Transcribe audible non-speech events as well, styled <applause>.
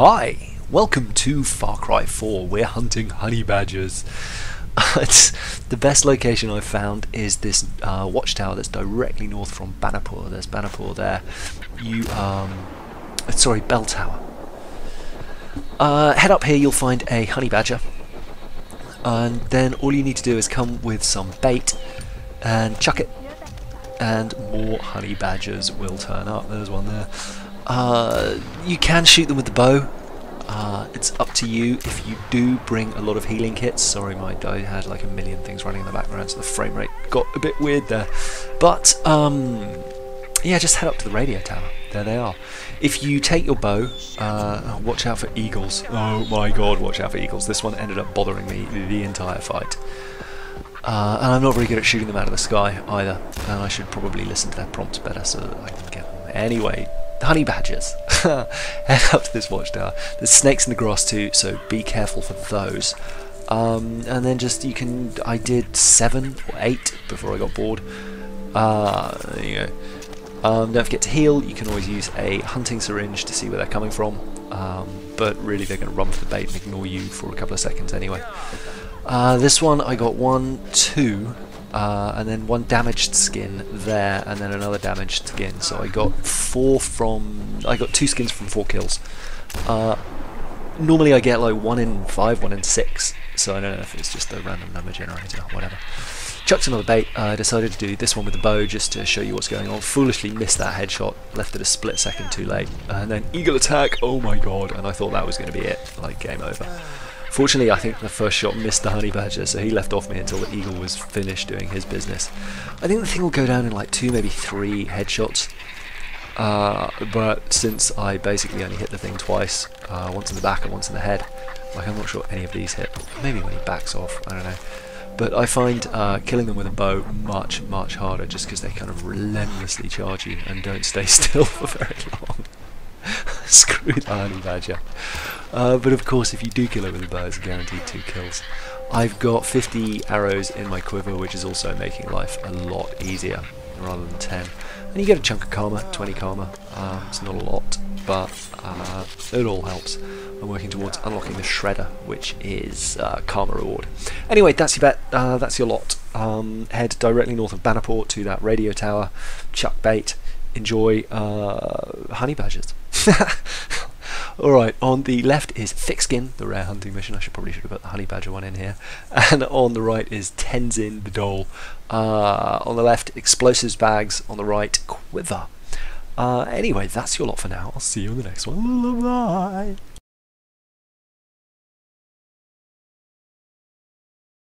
Hi, welcome to Far Cry 4. We're hunting honey badgers. <laughs> the best location I've found is this uh, watchtower that's directly north from Banapur. There's Banapur there. You, um, sorry, bell tower. Uh, head up here, you'll find a honey badger, and then all you need to do is come with some bait and chuck it, and more honey badgers will turn up. There's one there. Uh, you can shoot them with the bow. Uh, it's up to you if you do bring a lot of healing kits. Sorry, my I had like a million things running in the background, so the frame rate got a bit weird there. But um, yeah, just head up to the radio tower. There they are. If you take your bow, uh, watch out for eagles. Oh my god, watch out for eagles. This one ended up bothering me the entire fight. Uh, and I'm not very good at shooting them out of the sky either, and I should probably listen to their prompts better so that I can get them. Anyway, honey badgers. <laughs> Head up to this watchtower. There's snakes in the grass too, so be careful for those. Um, and then just you can. I did seven or eight before I got bored. Uh, there you go. Um, don't forget to heal. You can always use a hunting syringe to see where they're coming from. Um, but really, they're going to run for the bait and ignore you for a couple of seconds anyway. Uh, this one I got one, two, uh, and then one damaged skin there, and then another damaged skin. So I got four from. I got two skins from four kills. Uh, normally I get like one in five, one in six. So I don't know if it's just a random number generator, whatever. Chucked another bait. Uh, I decided to do this one with the bow just to show you what's going on. Foolishly missed that headshot, left it a split second too late, and then eagle attack. Oh my god! And I thought that was going to be it, like game over. Fortunately, I think the first shot missed the honey badger, so he left off me until the eagle was finished doing his business. I think the thing will go down in like two, maybe three headshots. Uh, but since I basically only hit the thing twice, uh, once in the back and once in the head, like I'm not sure any of these hit. Maybe when he backs off, I don't know. But I find uh, killing them with a bow much, much harder just because they kind of relentlessly charge you and don't stay <laughs> still for very long. <laughs> Screw the honey badger. Uh, but of course, if you do kill it with a bow, it's guaranteed two kills. I've got 50 arrows in my quiver, which is also making life a lot easier rather than 10. And you get a chunk of karma, 20 karma. Uh, it's not a lot, but uh, it all helps. I'm working towards unlocking the shredder, which is uh, karma reward. Anyway, that's your bet. Uh, that's your lot. Um, head directly north of Banapur to that radio tower. Chuck bait. Enjoy uh, honey badgers. <laughs> Alright, on the left is Thick Skin, the rare hunting mission. I should probably should have put the Honey Badger one in here. <laughs> And on the right is Tenzin, the doll. Uh, on the left, Explosives Bags. On the right, Quiver. Uh, anyway, that's your lot for now. I'll see you in the next one. Bye.